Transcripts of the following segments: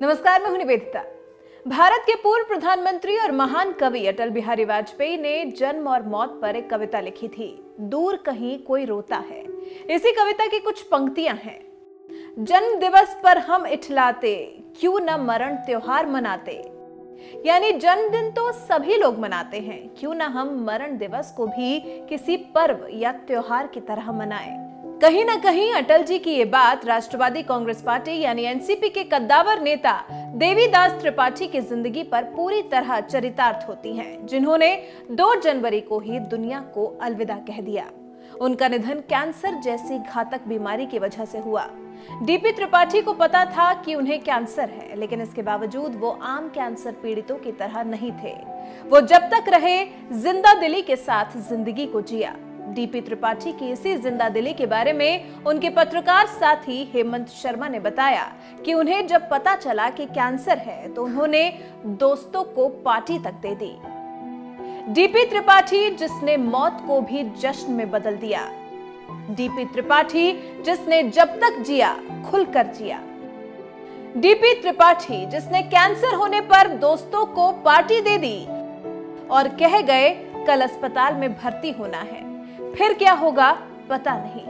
नमस्कार, मैं हूँ निवेदिता। भारत के पूर्व प्रधानमंत्री और महान कवि अटल बिहारी वाजपेयी ने जन्म और मौत पर एक कविता लिखी थी, दूर कहीं कोई रोता है। इसी कविता की कुछ पंक्तियाँ हैं। जन्म दिवस पर हम इठलाते, क्यों न मरण त्योहार मनाते? यानी जन्मदिन तो सभी लोग मनाते हैं, क्यों ना हम मरण दिवस को भी किसी पर्व या त्योहार की तरह मनाएँ? कहीं ना कहीं अटल जी की ये बात राष्ट्रवादी कांग्रेस पार्टी यानी एनसीपी के कद्दावर नेता देवीदास त्रिपाठी की ज़िंदगी पर पूरी तरह चरितार्थ होती हैं, जिन्होंने 2 जनवरी को ही दुनिया को अलविदा कह दिया। उनका निधन कैंसर जैसी घातक बीमारी की वजह से हुआ। डीपी त्रिपाठी को पता था कि उन्हें कैंसर है लेकिन इसके बावजूद वो आम कैंसर पीड़ितों की तरह नहीं थे। वो जब तक रहे ज़िंदा दिली के साथ ज़िंदगी को जिया। डीपी त्रिपाठी की इसी ज़िंदा दिली के बारे में उनके पत्रकार साथी हेमंत शर्मा ने बताया कि उन्हें जब पता चला कि कैंसर है तो उन्होंने दोस्तों को पार्टी तक दे दी। डीपी त्रिपाठी जिसने मौत को भी जश्न में बदल दिया। डीपी त्रिपाठी जिसने जब तक जिया, खुलकर जिया। डीपी त्रिपाठी जिसने कैंसर होने पर दोस्तों को पार्टी दे दी और कह गए, कल अस्पताल में भर्ती होना है। फिर क्या होगा, पता नहीं।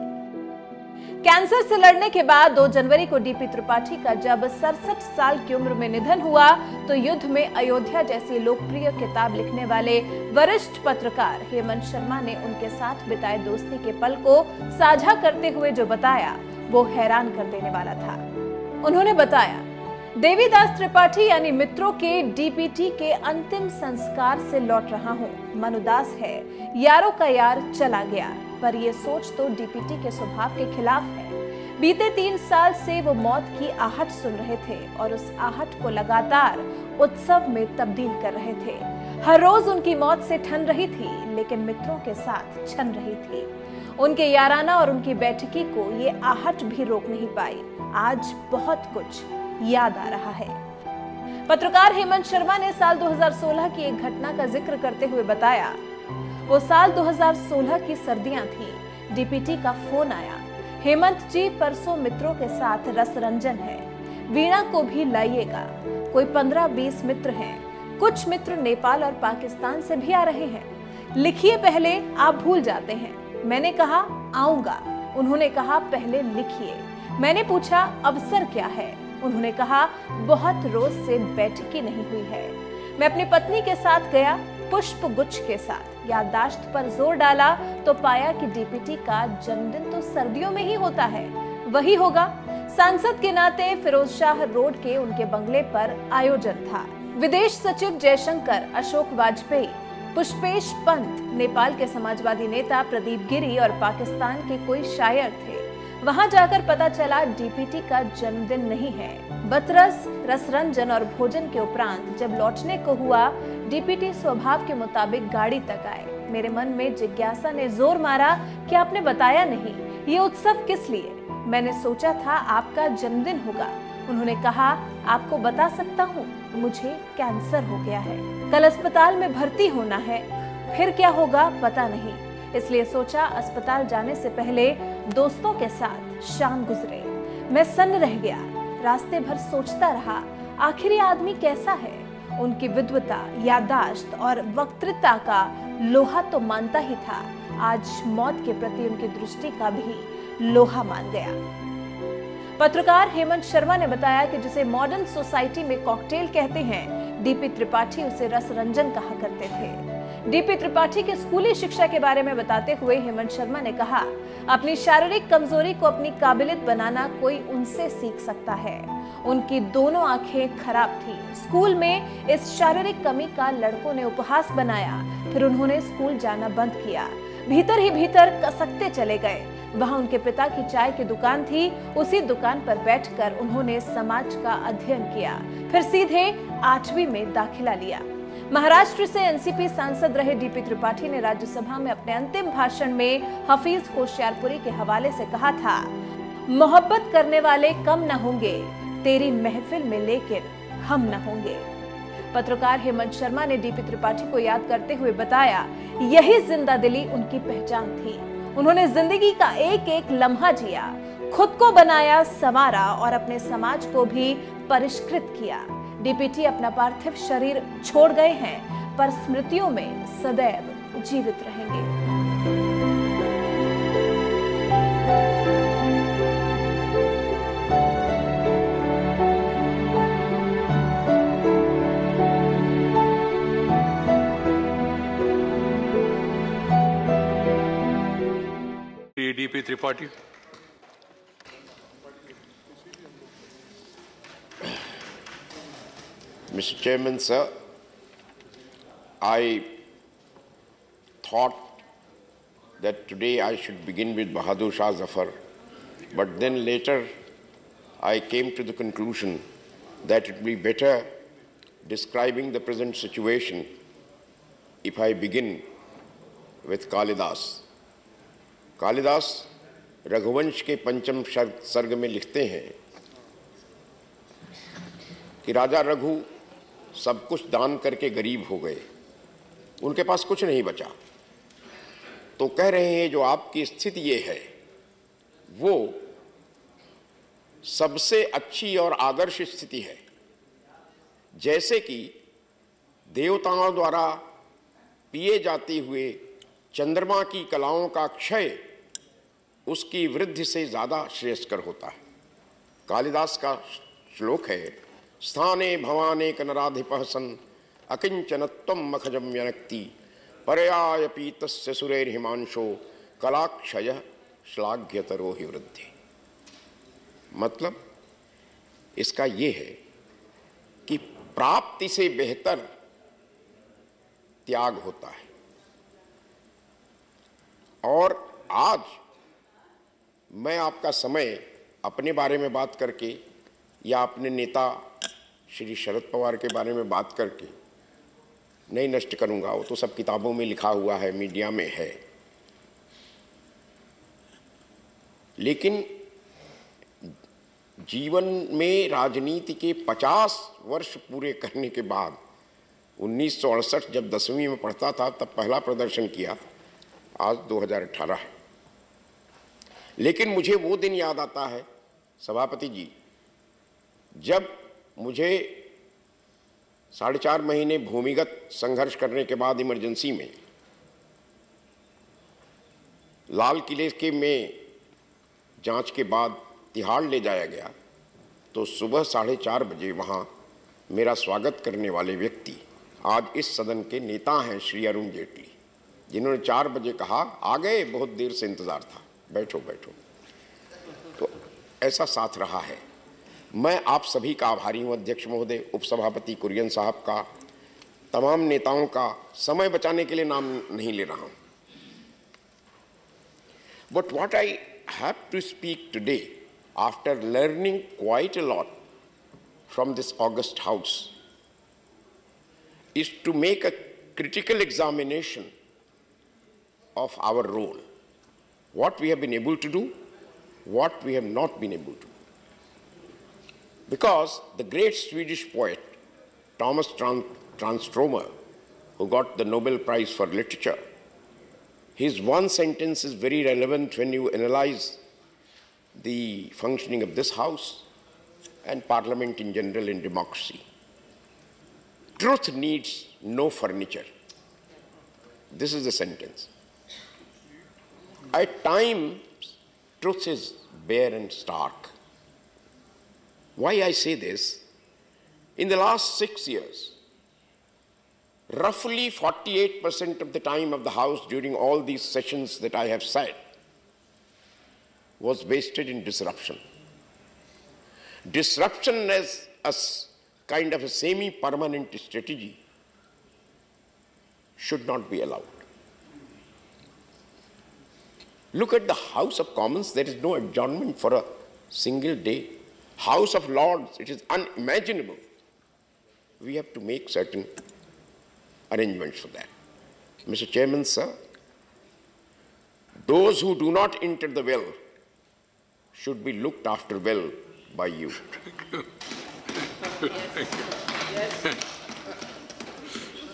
कैंसर से लड़ने के बाद 2 जनवरी को डीपी त्रिपाठी का जब सड़सठ साल की उम्र में निधन हुआ तो युद्ध में अयोध्या जैसी लोकप्रिय किताब लिखने वाले वरिष्ठ पत्रकार हेमंत शर्मा ने उनके साथ बिताए दोस्ती के पल को साझा करते हुए जो बताया, वो हैरान कर देने वाला था। उन्होंने बताया देवीदास त्रिपाठी यानी मित्रों के डीपीटी के अंतिम संस्कार से लौट रहा हूँ। मनुदास है। यारों का यार चला गया। पर ये सोच तो डीपीटी के स्वभाव के खिलाफ है। बीते तीन साल से वो मौत की आहट सुन रहे थे और उस आहट को लगातार उत्सव में तब्दील कर रहे थे। हर रोज उनकी मौत से ठन रही थी, लेकिन मित्रों के साथ छन रही थी। उनके याराना और उनकी बैठकी को ये आहट भी रोक नहीं पाई। आज बहुत कुछ याद आ रहा है। पत्रकार हेमंत शर्मा ने साल 2016 की एक घटना का ज़िक्र करते हुए बताया, वो साल 2016 की सर्दियाँ थी, डीपीटी का फ़ोन आया। हेमंत जी परसों मित्रों के साथ रस रंजन है। वीणा को भी लाइएगा। कोई पंद्रह बीस मित्र हैं। कुछ मित्र नेपाल और पाकिस्तान से भी आ रहे हैं। लिखिए पहले, आप भूल जाते हैं। मैंने कहा, आऊँगा। उन्होंने कहा, पहले लिखिए। मैंने पूछा, अवसर क्या है? उन्होंने कहा, बहुत रोज से बैठकी नहीं हुई है। मैं अपनी पत्नी के साथ गया, पुष्प गुच्छ के साथ। याददाश्त पर ज़ोर डाला तो पाया कि डीपीटी का जन्मदिन तो सर्दियों में ही होता है। वही होगा। सांसद के नाते फिरोज शाह रोड के उनके बंगले पर आयोजन था। विदेश सचिव जयशंकर, अशोक वाजपेयी, पुष्पेश पंत, नेपाल के समाजवादी नेता प्रदीप गिरी और पाकिस्तान के कोई शायर थे। वहाँ जाकर पता चला डीपीटी का जन्मदिन नहीं है। बतरस, रसरंजन और भोजन के उपरांत जब लौटने को हुआ डीपीटी स्वभाव के मुताबिक गाड़ी तक आए। मेरे मन में जिज्ञासा ने ज़ोर मारा कि आपने बताया नहीं, ये उत्सव किस लिए? मैंने सोचा था आपका जन्मदिन होगा। उन्होंने कहा, आपको बता सकता हूँ, मुझे कैंसर हो गया है। कल अस्पताल में भर्ती होना है। फिर क्या होगा, पता नहीं। इसलिए सोचा अस्पताल जाने से पहले दोस्तों के साथ शाम गुजरे। मैं सन्न रह गया। रास्ते भर सोचता रहा, आखिर ये आदमी कैसा है? उनकी विद्वता, यादाश्त और वक्तृता का लोहा तो मानता ही था। आज मौत के प्रति उनकी दृष्टि का भी लोहा मान गया। पत्रकार हेमंत शर्मा ने बताया कि जिसे मॉडर्न सोसाइटी में कॉकटेल कहते हैं डीपी त्रिपाठी उसे रस रंजन कहा करते थे। डीपी त्रिपाठी के स्कूली शिक्षा के बारे में बताते हुए हेमंत शर्मा ने कहा, अपनी शारीरिक कमज़ोरी को अपनी काबिलियत बनाना कोई उनसे सीख सकता है। उनकी दोनों आँखें खराब थी। स्कूल में इस शारीरिक कमी का लड़कों ने उपहास बनाया। फिर उन्होंने स्कूल जाना बंद किया। भीतर ही भीतर कसकते चले गए। वहाँ उनके पिता की चाय की दुकान थी। उसी दुकान पर बैठकर उन्होंने समाज का अध्ययन किया। फिर सीधे आठवीं में दाखिला लिया। महाराष्ट्र से एनसीपी सांसद रहे डीपी त्रिपाठी ने राज्यसभा में अपने अंतिम भाषण में हफीज होशियारपुरी के हवाले से कहा था, मोहब्बत करने वाले कम न होंगे, तेरी महफिल में लेकिन हम न होंगे। पत्रकार हेमंत शर्मा ने डीपी त्रिपाठी को याद करते हुए बताया, यही ज़िंदा दिली उनकी पहचान थी। उन्होंने ज़िंदगी का एक एक लम्हा जिया, खुद को बनाया, संवारा और अपने समाज को भी परिष्कृत किया। डीपीटी अपना पार्थिव शरीर छोड़ गए हैं, पर स्मृतियों में सदैव जीवित रहेंगे DP Tripathi. Mr. Chairman, sir, I thought that today I should begin with Bahadur Shah Zafar, but then later I came to the conclusion that it would be better describing the present situation if I begin with Kalidas. Kalidas Raghuvansh के पंचम सर्ग में लिखते हैं कि राजा रघु सब कुछ दान करके गरीब हो गए। उनके पास कुछ नहीं बचा। तो कह रहे हैं, जो आपकी स्थिति ये है, वो सबसे अच्छी और आदर्श स्थिति है। जैसे कि देवताओं द्वारा पिए जाते हुए चंद्रमा की कलाओं का क्षय उसकी वृद्धि से ज़्यादा श्रेयस्कर होता है। कालिदास का श्लोक है स्थाने भवाने कनराधिप सन। अकिंचनत्व मखजम व्यनक्ति। परयाय पीत सुरेर हिमांशो कलाक्षय श्लाघ्यतरो ही वृद्धि। मतलब इसका यह है कि प्राप्ति से बेहतर त्याग होता है। और आज मैं आपका समय अपने बारे में बात करके या अपने नेता श्री शरद पवार के बारे में बात करके, नहीं नष्ट करूँगा, वो तो सब किताबों में लिखा हुआ है, मीडिया में है। लेकिन जीवन में राजनीति के 50 वर्ष पूरे करने के बाद, उन्नीस सौ अड़सठ जब दसवीं में पढ़ता था, तब पहला प्रदर्शन किया, आज 2018 है। लेकिन मुझे वो दिन याद आता है, सभापति जी, जब मुझे साढ़े चार महीने भूमिगत संघर्ष करने के बाद इमरजेंसी में, लाल किले के में जाँच के बाद तिहाड़ ले जाया गया तो सुबह साढ़े चार बजे वहाँ मेरा स्वागत करने वाले व्यक्ति आज इस सदन के नेता हैं श्री अरुण जेटली, जिन्होंने चार बजे कहा, आ गए, बहुत देर से इंतज़ार था, बैठो बैठो। तो ऐसा साथ रहा है। मैं आप सभी का आभारी हूँ, अध्यक्ष महोदय, उपसभापति कुरियन साहब का। तमाम नेताओं का समय बचाने के लिए नाम नहीं ले रहा हूँ। But what I have to speak today after learning quite a lot from this august house is to make a critical examination of our role what we have been able to do what we have not been able to Because the great Swedish poet Thomas Transtromer, who got the Nobel Prize for Literature, his one sentence is very relevant when you analyze the functioning of this House and Parliament in general in democracy. Truth needs no furniture. This is the sentence. At times, truth is bare and stark. Why I say this? In the last six years, roughly 48% of the time of the House during all these sessions that I have said was wasted in disruption. Disruption as a kind of a semi-permanent strategy should not be allowed. Look at the House of Commons, there is no adjournment for a single day. House of Lords, it is unimaginable. We have to make certain arrangements for that. Mr. Chairman, sir, those who do not enter the well should be looked after well by you.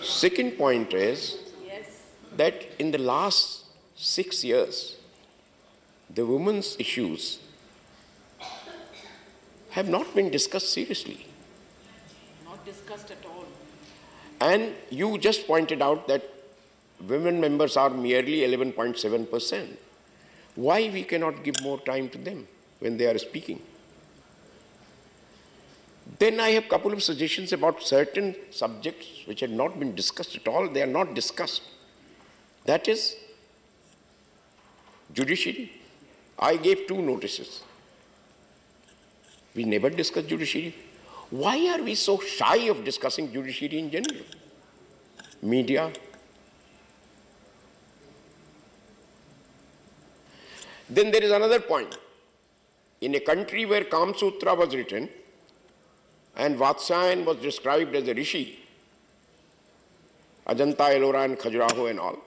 Second point is that in the last six years, the women's issues have not been discussed seriously. Not discussed at all. And you just pointed out that women members are merely 11.7%. Why we cannot give more time to them when they are speaking? Then I have a couple of suggestions about certain subjects which have not been discussed at all. They are not discussed. That is judiciary. I gave two notices. We never discuss judiciary. Why are we so shy of discussing judiciary in general? Media. Then there is another point. In a country where Kam Sutra was written and Vatsyayan was described as a rishi, Ajanta, Ellora and Khajuraho and all,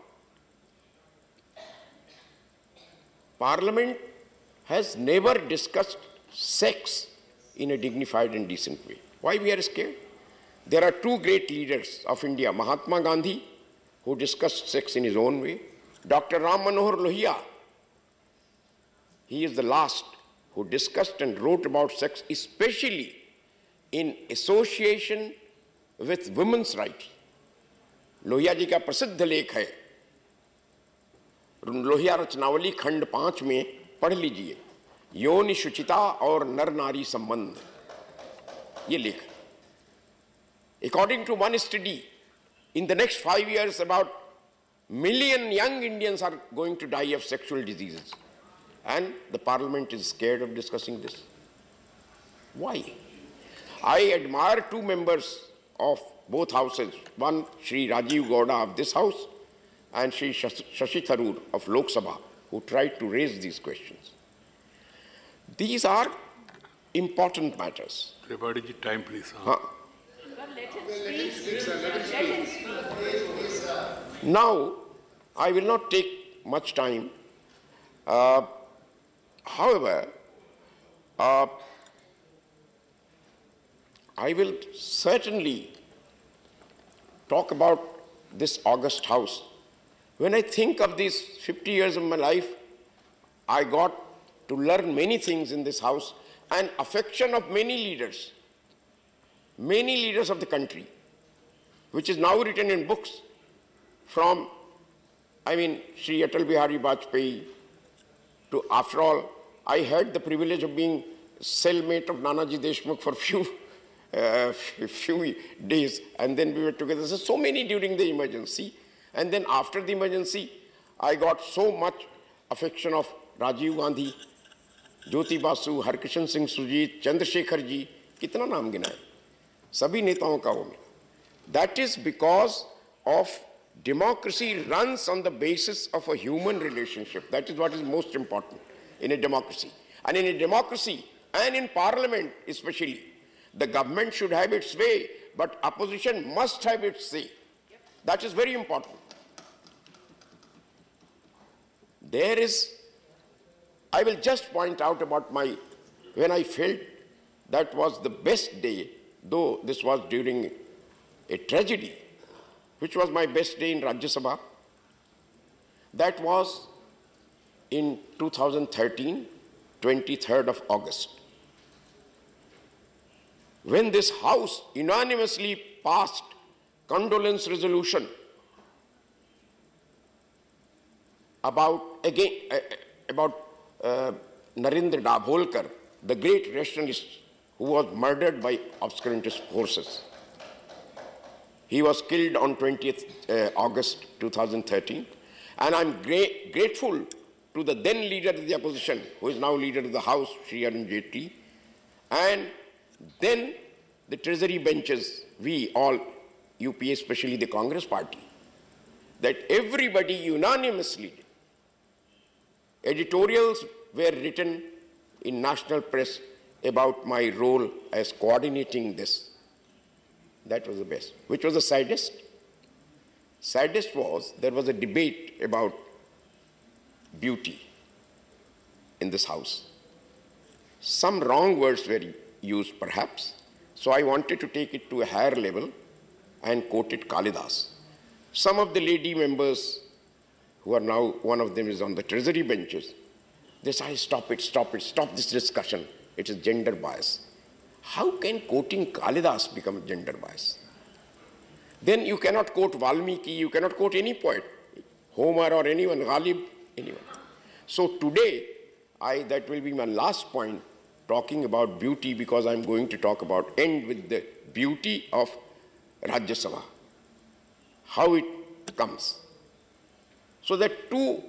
Parliament has never discussed sex in a dignified and decent way. Why we are scared? There are two great leaders of India, Mahatma Gandhi, who discussed sex in his own way, Dr. Ram Manohar Lohia. He is the last who discussed and wrote about sex, especially in association with women's rights. Lohia ji का प्रसिद्ध लेख है लोहिया रचनावली खंड पाँच में पढ़ लीजिए योनि शुचिता और नर नारी संबंध ये लेख according to one study in the next five years about million young Indians are going to die of sexual diseases. And the parliament is scared of discussing this. Why? I admire two members of both houses. One, Sri Rajiv Gowda of this house, and Sri Shashi Tharoor of Lok Sabha, who tried to raise these questions. These are important matters. Everybody, time, please. Huh? Now, I will not take much time. Uh, however, uh, I will certainly talk about this August House. When I think of these 50 years of my life, I got to learn many things in this house and affection of many leaders, many leaders of the country, which is now written in books from, I mean, Sri Atal Bihari Vajpayee to, after all, I had the privilege of being cellmate of Nanaji Deshmukh for few, uh, few days, and then we were together. So, so many during the emergency, and then after the emergency, I got so much affection of Rajiv Gandhi, Jyoti Basu Harkishan Singh, Sujit, Chandrashekhar ji, कितना नाम गिना है? सभी नेताओं का वो मिला। That is because of democracy run on the basis of a human relationship that is what is most important in a democracy and in a democracy and in parliament specially the government should have its way but opposition must have its way that is very important there is I will just point out about my, when I felt that was the best day, though this was during a tragedy, which was my best day in Rajya Sabha. That was in 2013, 23rd of August. When this House unanimously passed condolence resolution about again about uh, Narendra the great rationalist who was murdered by obscurantist forces. He was killed on 20th uh, August 2013. And I'm gra grateful to the then leader of the opposition, who is now leader of the House, Sri Arun Jaitley, and then the treasury benches, we all, UPA, especially the Congress party, that everybody unanimously. Editorials were written in national press about my role as coordinating this. That was the best. Which was the saddest? Saddest was there was a debate about beauty in this house. Some wrong words were used perhaps, so I wanted to take it to a higher level and quoted Kalidas. Some of the lady members who are now, one of them is on the treasury benches, they say, stop it, stop it, stop this discussion. It is gender bias. how can quoting Kalidas become gender bias? Then you cannot quote Valmiki, you cannot quote any poet, Homer or anyone, Ghalib, anyone. So today, I, that will be my last point, talking about beauty because I'm going to talk about, end with the beauty of Rajya Sabha, how it comes. So there are two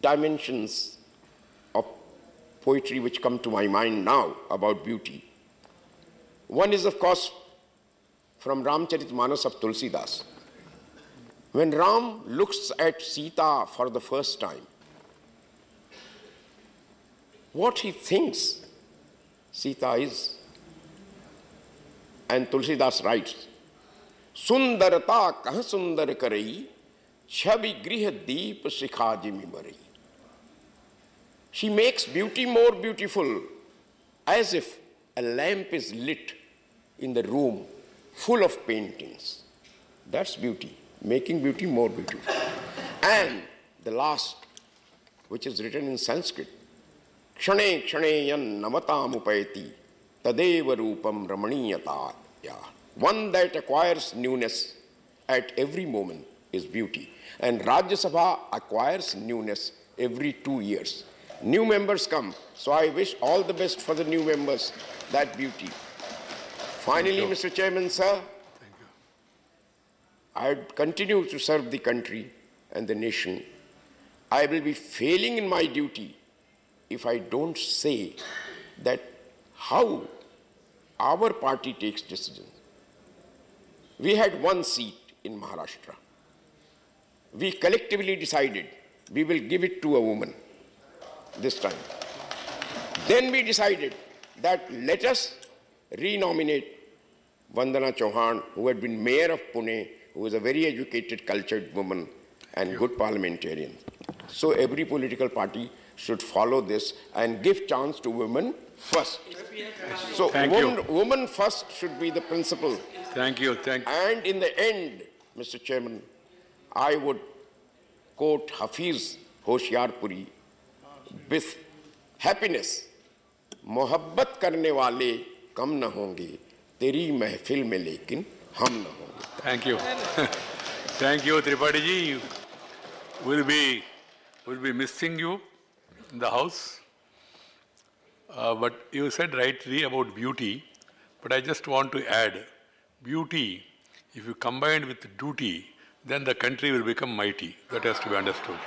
dimensions of poetry which come to my mind now about beauty. One is, of course, from Ramcharitmanas of Tulsidas. When Ram looks at Sita for the first time, what he thinks Sita is. And Tulsidas writes, Sundarata kah sundar karai, Griha deep sikhaji mimari. She makes beauty more beautiful as if a lamp is lit in the room full of paintings. That's beauty, making beauty more beautiful. And the last, which is written in Sanskrit, Kshane kshane yan namatamupayati tadeva rupam ramaniyata. One that acquires newness at every moment is beauty and Rajya Sabha acquires newness every two years. New members come, so I wish all the best for the new members, that beauty. Finally, Mr. Chairman, sir, I continue to serve the country and the nation. I will be failing in my duty if I don't say that how our party takes decisions. We had one seat in Maharashtra we collectively decided we will give it to a woman this time. Then we decided that let us renominate Vandana Chauhan, who had been mayor of Pune, who was a very educated, cultured woman and good parliamentarian. So every political party should follow this and give chance to women first. So woman, woman first should be the principle. Thank you. Thank you. And in the end, Mr. Chairman, I would quote Hafeez Hoshiarpuri बिस happiness मोहब्बत करने वाले कम न होंगे, तेरी महफिल में लेकिन हम न होंगे। Thank you thank you Tripathi ji will be will be missing you in the house but you said rightly about beauty but I just want to add beauty if you combined with duty then the country will become mighty. That has to be understood.